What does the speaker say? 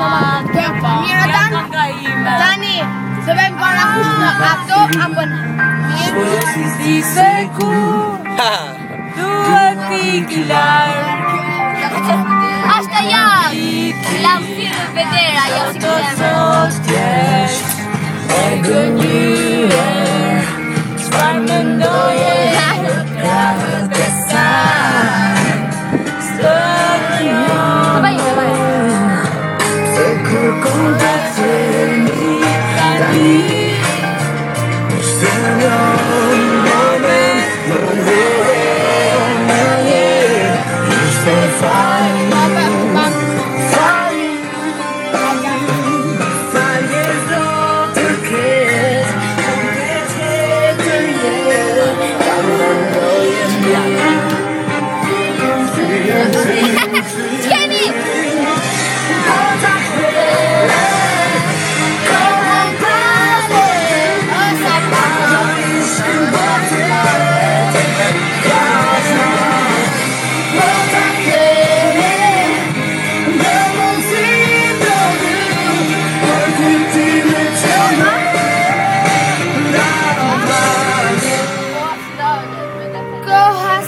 Mira tan. Tani, se vem para kushna ato apo na. Mirë si si se ku. Tu e tiklar. Ashta ja. Lam fir vedera, jo si her go down.